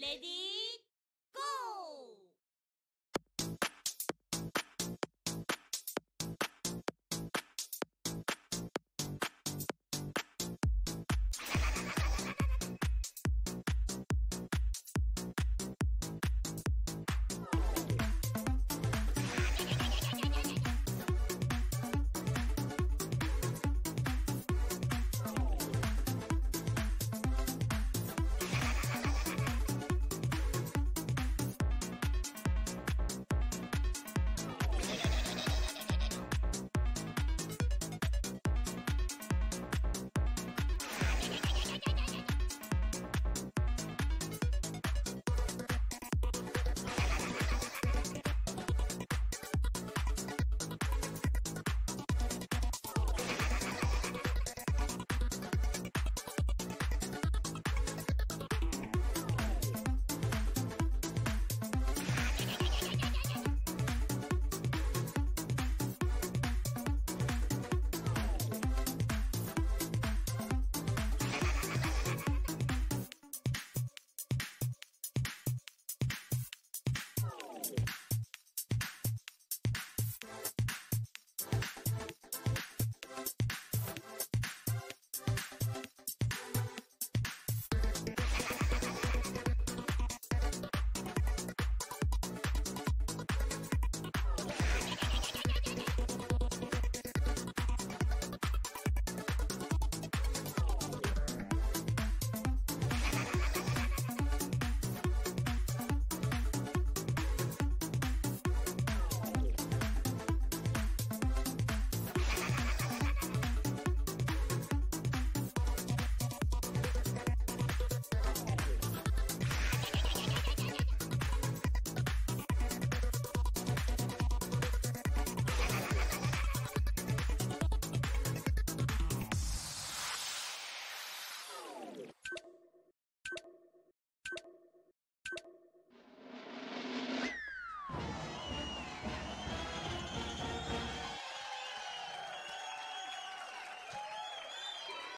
Lady